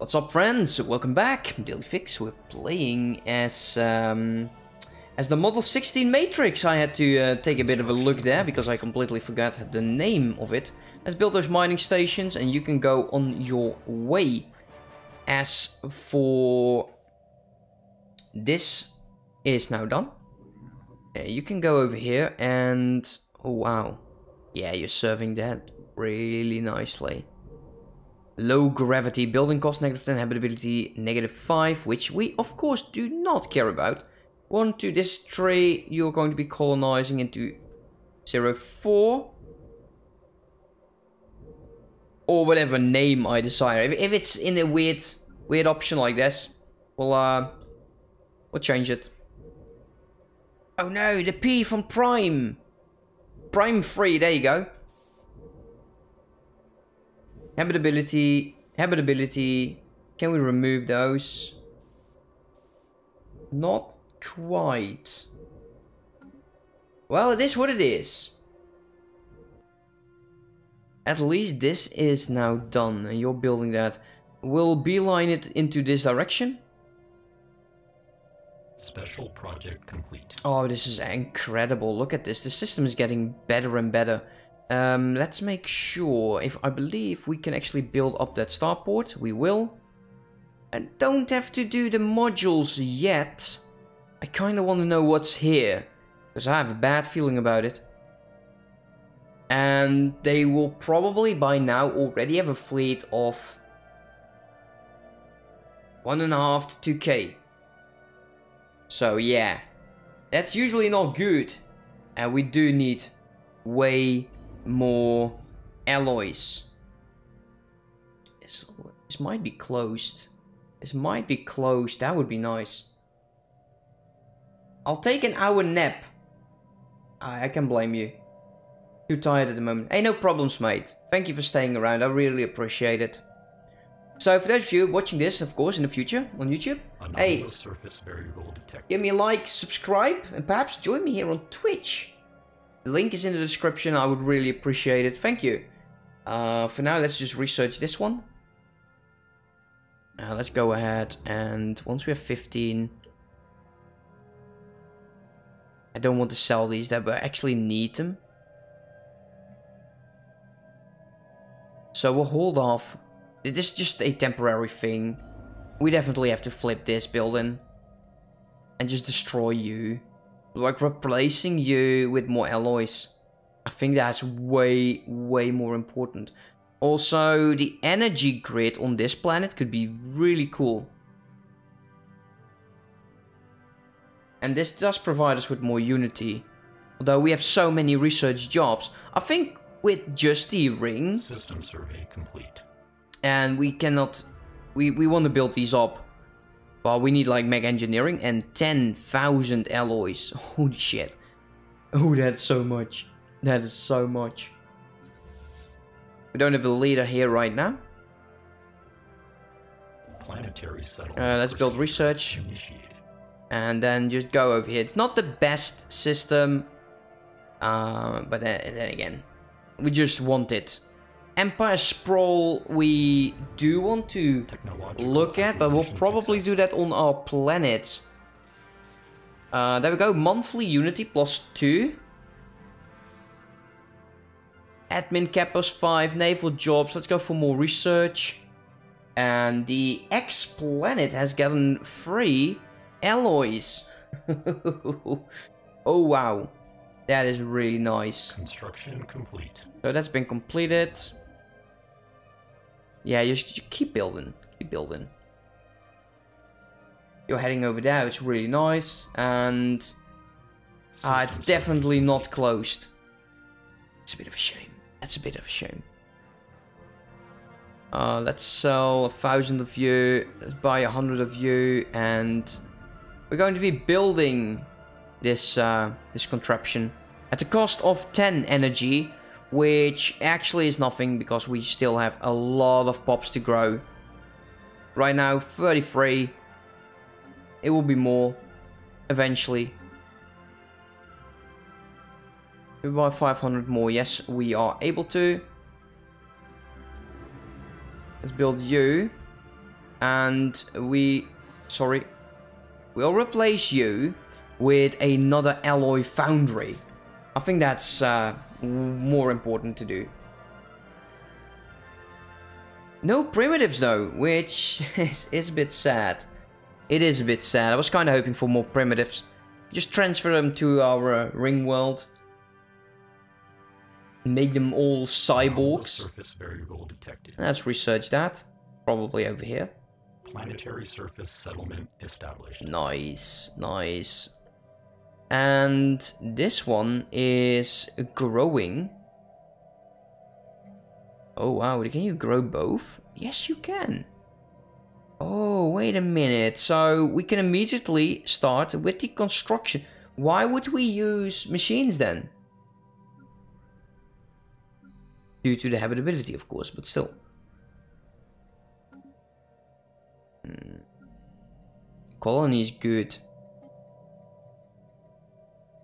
What's up friends? Welcome back. Dailyfix. We're playing as um, as the Model 16 Matrix. I had to uh, take a bit of a look there because I completely forgot the name of it. Let's build those mining stations and you can go on your way. As for this is now done. Uh, you can go over here and oh wow. Yeah, you're serving that really nicely. Low gravity, building cost negative 10, habitability negative 5, which we of course do not care about. One to this tray, you're going to be colonizing into 04. Or whatever name I desire. If, if it's in a weird weird option like this, we'll uh we'll change it. Oh no, the P from Prime. Prime free. there you go. Habitability, habitability. Can we remove those? Not quite. Well, it is what it is. At least this is now done and you're building that. We'll beeline it into this direction. Special project complete. Oh, this is incredible. Look at this. The system is getting better and better. Um, let's make sure, if I believe we can actually build up that starport, we will. And don't have to do the modules yet. I kind of want to know what's here, because I have a bad feeling about it. And they will probably by now already have a fleet of one and a half to 2k. So yeah, that's usually not good. And we do need way more alloys. This, this might be closed. This might be closed. That would be nice. I'll take an hour nap. I, I can blame you. Too tired at the moment. Hey, no problems, mate. Thank you for staying around. I really appreciate it. So for those of you watching this, of course, in the future on YouTube, hey, give me a like, subscribe, and perhaps join me here on Twitch. The link is in the description. I would really appreciate it. Thank you. Uh, for now, let's just research this one. Uh, let's go ahead and once we have 15... I don't want to sell these, that but I actually need them. So we'll hold off. This is just a temporary thing. We definitely have to flip this building. And just destroy you like replacing you with more alloys. I think that's way, way more important. Also, the energy grid on this planet could be really cool. And this does provide us with more unity. Although we have so many research jobs, I think with just the ring... System survey complete. And we cannot... We, we want to build these up. Well, we need like mega engineering and 10,000 alloys. Holy shit. Oh, that's so much. That is so much. We don't have a leader here right now. Planetary settlement. Uh, let's build research. Initiated. And then just go over here. It's not the best system. Uh, but then, then again, we just want it. Empire Sprawl we do want to look at, but we'll probably do that on our planets. Uh, there we go, monthly unity plus 2. Admin cap plus 5, naval jobs, let's go for more research. And the X-Planet has gotten free alloys. oh wow, that is really nice. Construction complete. So that's been completed. Yeah, just, just keep building. Keep building. You're heading over there, it's really nice. And... Uh, it's definitely not closed. It's a bit of a shame. That's a bit of a shame. Uh, let's sell a thousand of you. Let's buy a hundred of you. And we're going to be building this, uh, this contraption. At the cost of 10 energy which actually is nothing because we still have a lot of pops to grow. Right now, 33. It will be more eventually. We buy 500 more. Yes, we are able to. Let's build you. And we... Sorry. We'll replace you with another alloy foundry. I think that's uh, more important to do. No primitives though, which is, is a bit sad. It is a bit sad. I was kind of hoping for more primitives. Just transfer them to our uh, ring world. Make them all cyborgs. Surface variable detected. Let's research that. Probably over here. Planetary surface settlement established. Nice, nice. And this one is growing. Oh wow, can you grow both? Yes, you can. Oh, wait a minute. So we can immediately start with the construction. Why would we use machines then? Due to the habitability, of course, but still. Hmm. Colony is good.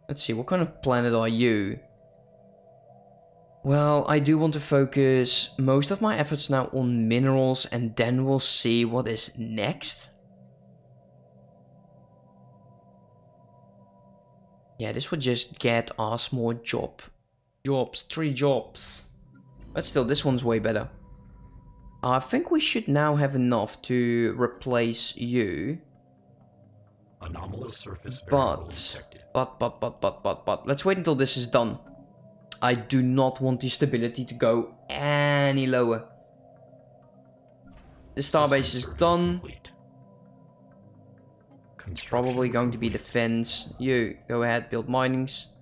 Let's see, what kind of planet are you? Well, I do want to focus most of my efforts now on minerals and then we'll see what is next. Yeah, this would just get us more job. Jobs, three jobs. But still, this one's way better. I think we should now have enough to replace you. Anomalous surface But, but, but, but, but, but, but, let's wait until this is done. I do not want the stability to go any lower. The starbase is done. It's probably going to be defense. You, go ahead, build minings.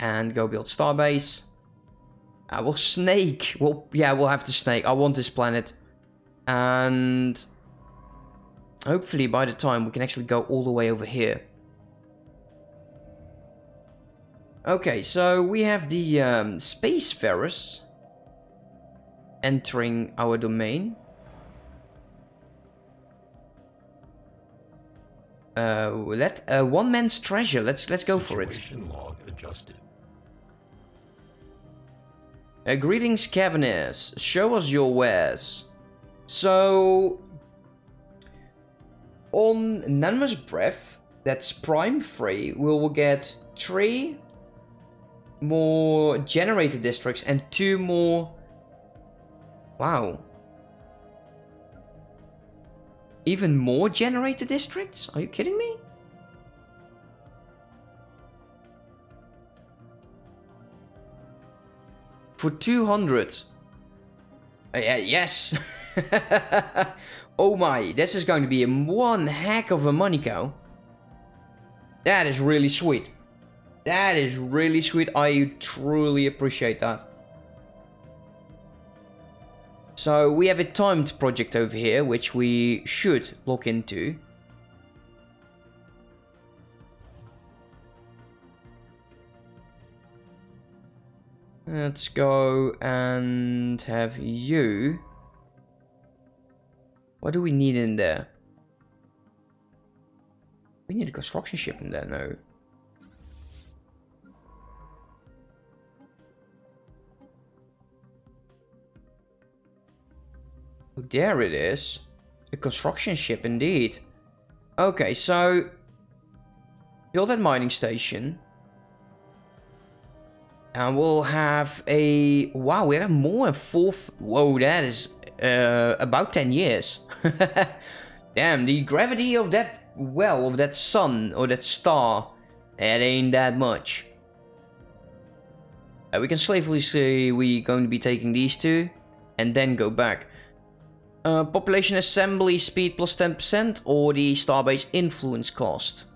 And go build starbase. I will snake. Well, yeah, we'll have to snake. I want this planet. And... Hopefully by the time we can actually go all the way over here. Okay, so we have the um, Spacefarers entering our domain. Uh, let uh, one man's treasure. Let's let's go for it. Log adjusted. Uh, greetings, Caravaneers. Show us your wares. So, on Nanma's Breath, that's Prime Free, we will get three more generator districts and two more. Wow. Even more generator districts? Are you kidding me? For 200. Uh, yes. oh my, this is going to be one heck of a money cow. That is really sweet. That is really sweet. I truly appreciate that. So we have a timed project over here, which we should look into. Let's go and have you. What do we need in there? We need a construction ship in there, now. Oh, there it is. A construction ship indeed. Okay, so build that mining station. And we'll have a... Wow, we have more than four... Whoa, that is uh, about 10 years. Damn, the gravity of that well, of that sun, or that star, it ain't that much. Uh, we can safely say we're going to be taking these two, and then go back. Uh, population assembly speed plus 10%, or the starbase influence cost?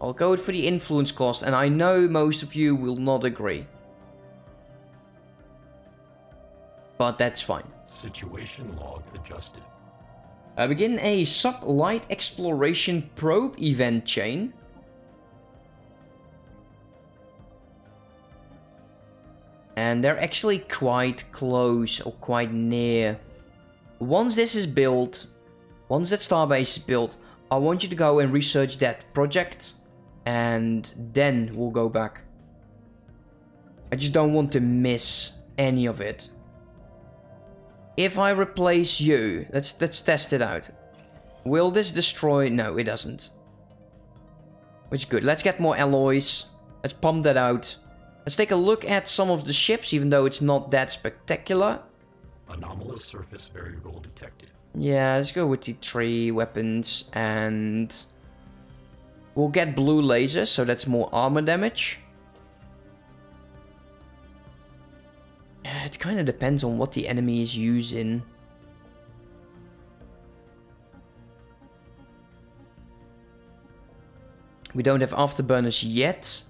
I'll go for the influence cost, and I know most of you will not agree. But that's fine. Situation log adjusted. Uh, begin a sub-light exploration probe event chain. And they're actually quite close or quite near. Once this is built, once that starbase is built, I want you to go and research that project. And then we'll go back. I just don't want to miss any of it. If I replace you, let's let's test it out. Will this destroy? No, it doesn't. Which is good. Let's get more alloys. Let's pump that out. Let's take a look at some of the ships, even though it's not that spectacular. Anomalous surface variable detected. Yeah, let's go with the three weapons and we'll get blue lasers, so that's more armor damage. It kind of depends on what the enemy is using. We don't have afterburners yet.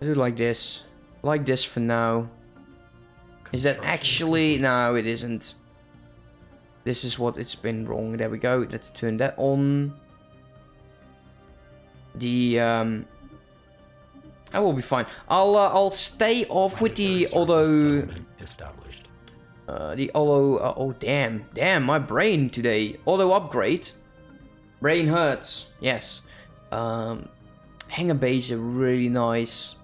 I do like this. Like this for now. Is that actually... No, it isn't. This is what it's been wrong. There we go. Let's turn that on. The... Um, I will be fine. I'll uh, I'll stay off with the auto... Established. Uh, the auto... Uh, oh, damn. Damn, my brain today. Auto upgrade. Brain hurts. Yes. Um, hangar base are really nice.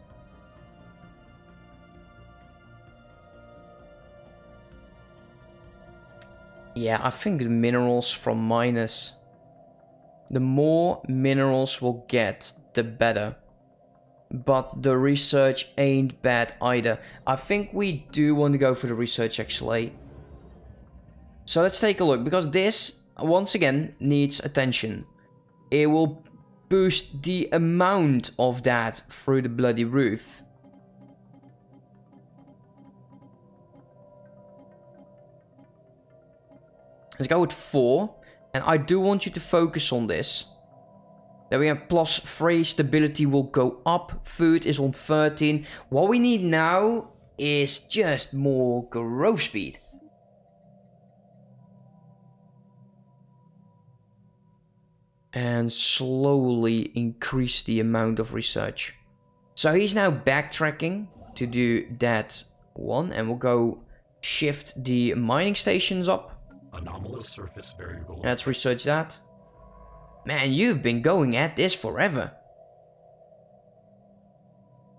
Yeah, I think the minerals from minus. The more minerals we'll get, the better. But the research ain't bad either. I think we do want to go for the research actually. So let's take a look, because this, once again, needs attention. It will boost the amount of that through the bloody roof. Let's go with 4. And I do want you to focus on this. There we have plus 3. Stability will go up. Food is on 13. What we need now is just more growth speed. And slowly increase the amount of research. So he's now backtracking to do that one. And we'll go shift the mining stations up. Anomalous surface variable. Let's research that. Man, you've been going at this forever.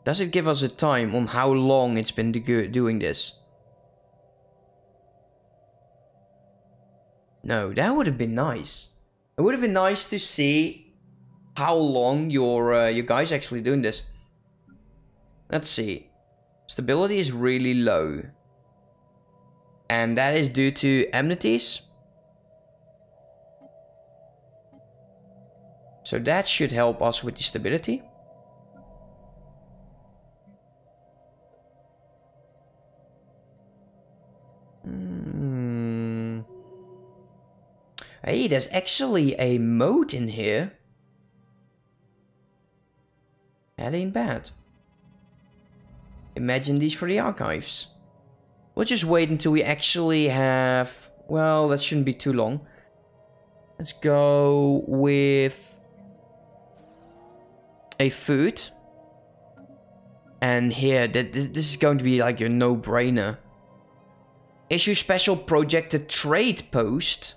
Does it give us a time on how long it's been doing this? No, that would have been nice. It would have been nice to see how long your uh, your guys actually doing this. Let's see. Stability is really low. And that is due to amenities. So that should help us with the stability. Hmm. Hey, there's actually a mode in here. That ain't bad. Imagine these for the archives. We'll just wait until we actually have... Well, that shouldn't be too long. Let's go with... A food. And here, this is going to be like your no-brainer. Issue special projected trade post.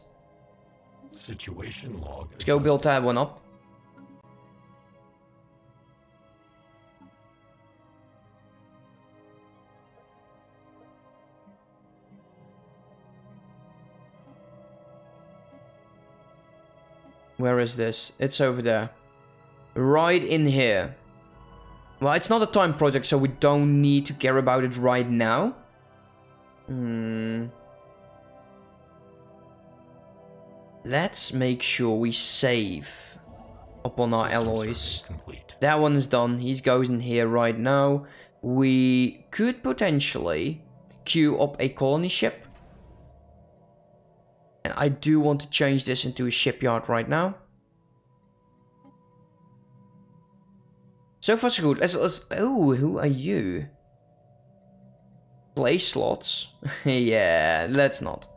Situation log. Let's go build that one up. Where is this? It's over there. Right in here. Well, it's not a time project, so we don't need to care about it right now. Hmm. Let's make sure we save upon our System alloys. Complete. That one is done. He goes in here right now. We could potentially queue up a colony ship. And I do want to change this into a shipyard right now. So far so good. Let's, let's, oh, who are you? Play slots? yeah, let's not.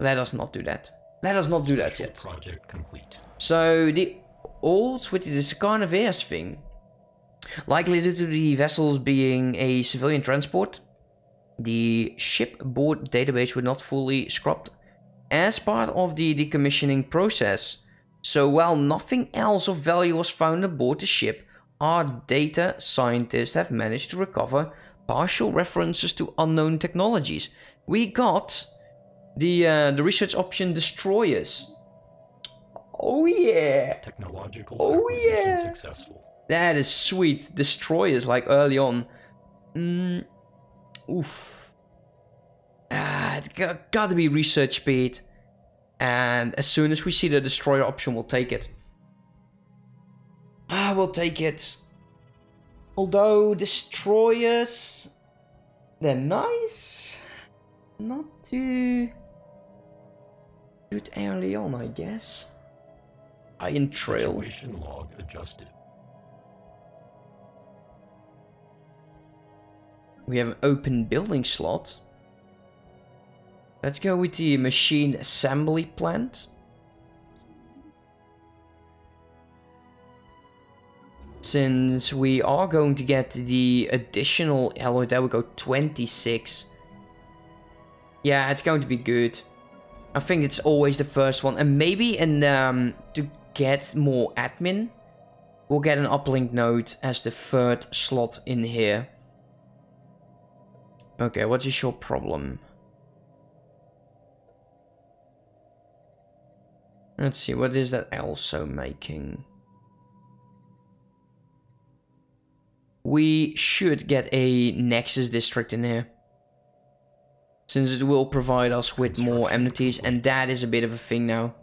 Let us not do that. Let us not do that Special yet. Project complete. So the old with this kind of airs thing, likely due to the vessels being a civilian transport, the shipboard database was not fully scrubbed as part of the decommissioning process. So while nothing else of value was found aboard the ship, our data scientists have managed to recover partial references to unknown technologies. We got the uh, the research option destroyers. Oh yeah, Technological Oh, yeah. successful. that is sweet. Destroyers like early on. Mm, oof. Ah, it got, got to be research speed. And as soon as we see the destroyer option, we'll take it. Ah, we'll take it. Although destroyers, they're nice. Not too good early on, I guess. Iron Trail. Situation log adjusted. We have an open building slot. Let's go with the machine assembly plant. Since we are going to get the additional alloy, there we go, 26. Yeah, it's going to be good. I think it's always the first one. And maybe in, um, to get more admin, we'll get an uplink node as the third slot in here. Okay, what is your problem? Let's see, what is that also making? We should get a Nexus district in here. Since it will provide us with more amenities, and that is a bit of a thing now.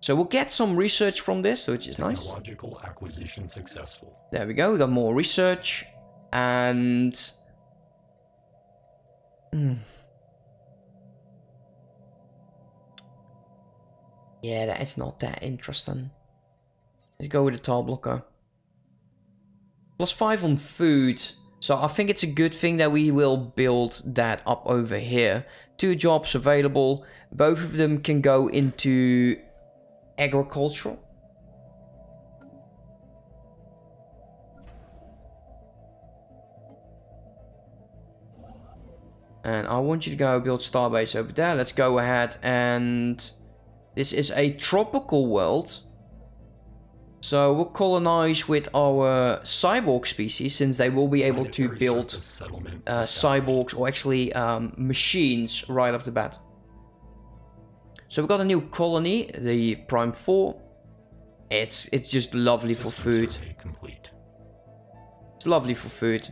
So we'll get some research from this, which is nice. Technological acquisition successful. There we go, we got more research. And... Hmm. Yeah, that is not that interesting. Let's go with the tar blocker. Plus 5 on food. So I think it's a good thing that we will build that up over here. Two jobs available. Both of them can go into agricultural. And I want you to go build Starbase over there. Let's go ahead and... This is a tropical world. So we'll colonize with our cyborg species since they will be able to build uh, cyborgs or actually um, machines right off the bat. So we've got a new colony, the Prime 4. It's it's just lovely for food. It's lovely for food.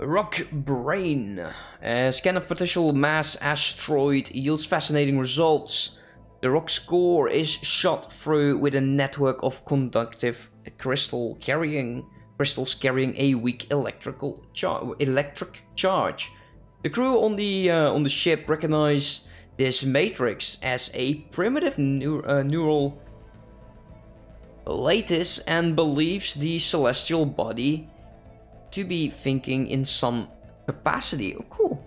Rock Brain. A scan of potential mass asteroid yields fascinating results. The rock's core is shot through with a network of conductive crystal carrying crystals carrying a weak electrical char- electric charge. The crew on the uh, on the ship recognize this matrix as a primitive neur- uh, neural lattice and believes the celestial body to be thinking in some capacity. Oh, cool.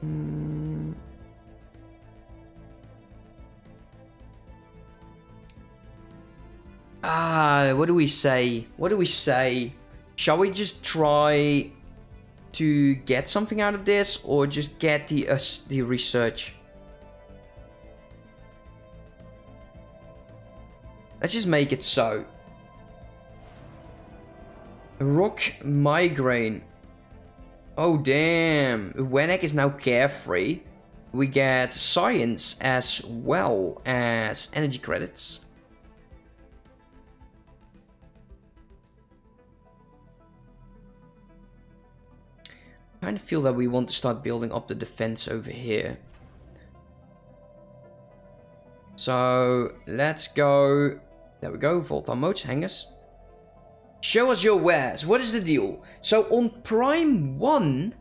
Hmm. Ah, what do we say? What do we say? Shall we just try to get something out of this, or just get the uh, the research? Let's just make it so. Rock migraine. Oh damn. Wenek is now carefree. We get science as well as energy credits. I kind of feel that we want to start building up the defense over here. So let's go. There we go. Volta modes, hangers. Show us your wares. What is the deal? So on Prime 1...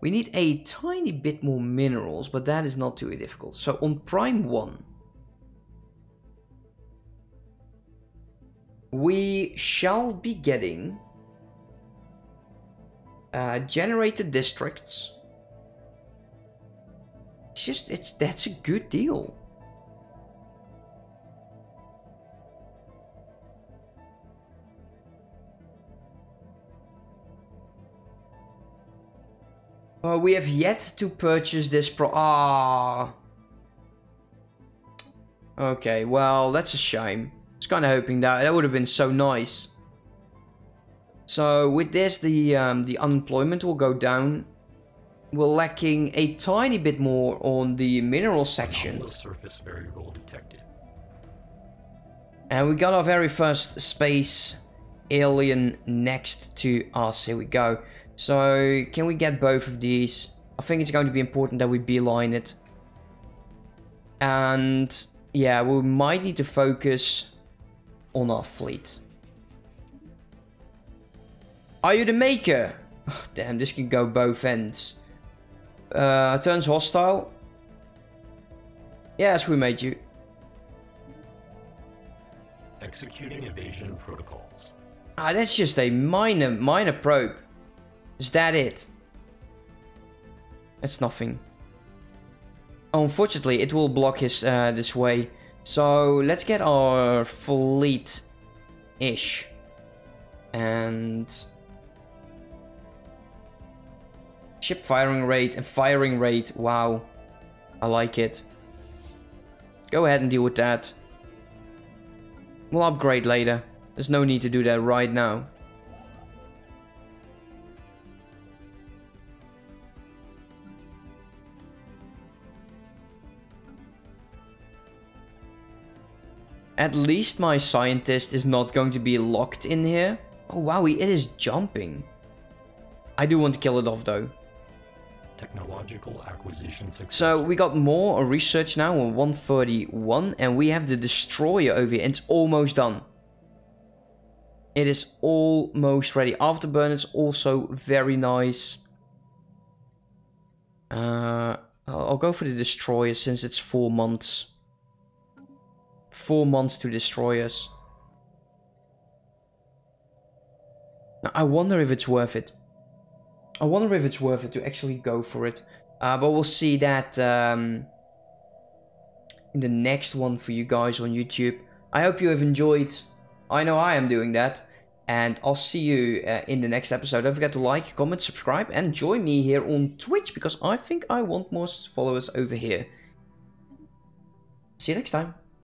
We need a tiny bit more minerals, but that is not too difficult. So on Prime 1... We shall be getting... Uh, generated districts. It's just, it's that's a good deal. Uh, we have yet to purchase this pro- Ah. Okay, well, that's a shame. I was kind of hoping that that would have been so nice. So with this, the um, the unemployment will go down. We're lacking a tiny bit more on the mineral section. Surface variable detected. And we got our very first space alien next to us. Here we go. So, can we get both of these? I think it's going to be important that we beeline it. And, yeah, we might need to focus on our fleet. Are you the maker? Oh, damn, this can go both ends. Uh, turns hostile. Yes, we made you. Executing evasion protocols. Ah, that's just a minor, minor probe. Is that it? That's nothing. Oh, unfortunately, it will block his uh, this way. So let's get our fleet-ish. And... Ship firing rate and firing rate. Wow. I like it. Go ahead and deal with that. We'll upgrade later. There's no need to do that right now. At least my scientist is not going to be locked in here. Oh wow, it is jumping. I do want to kill it off though. Technological acquisition successful. So we got more research now on 131 and we have the destroyer over here and it's almost done. It is almost ready. Afterburn is also very nice. Uh, I'll go for the destroyer since it's four months. Four months to destroy us. Now, I wonder if it's worth it. I wonder if it's worth it to actually go for it. Uh, but we'll see that um, in the next one for you guys on YouTube. I hope you have enjoyed. I know I am doing that. And I'll see you uh, in the next episode. Don't forget to like, comment, subscribe, and join me here on Twitch because I think I want more followers over here. See you next time.